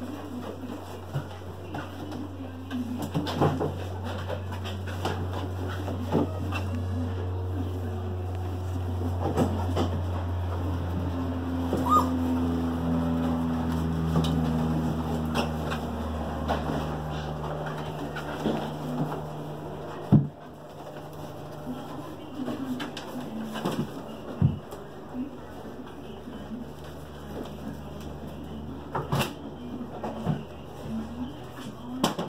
みんな。